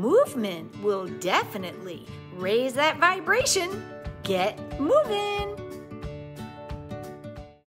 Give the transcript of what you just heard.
movement will definitely raise that vibration. Get moving!